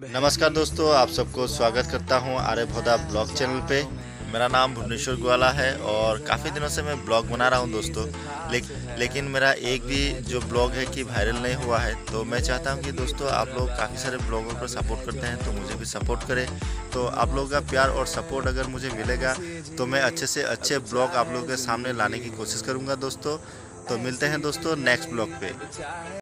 नमस्कार दोस्तों आप सबको स्वागत करता हूँ आर्य भोदा ब्लॉग चैनल पे। मेरा नाम भुवनेश्वर ग्वाला है और काफ़ी दिनों से मैं ब्लॉग बना रहा हूँ दोस्तों। ले, लेकिन मेरा एक भी जो ब्लॉग है कि वायरल नहीं हुआ है तो मैं चाहता हूँ कि दोस्तों आप लोग काफ़ी सारे ब्लॉगों पर सपोर्ट करते हैं तो मुझे भी सपोर्ट करें। तो आप लोगों का प्यार और सपोर्ट अगर मुझे मिलेगा तो मैं अच्छे से अच्छे ब्लॉग आप लोगों के सामने लाने की कोशिश करूँगा दोस्तों। तो मिलते हैं दोस्तों नेक्स्ट ब्लॉग पे।